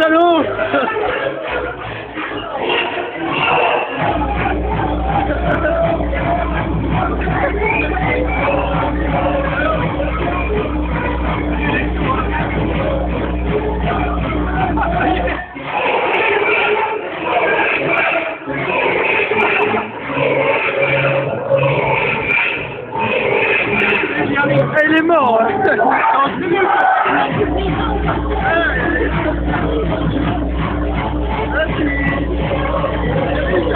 Salaud Elle est morte.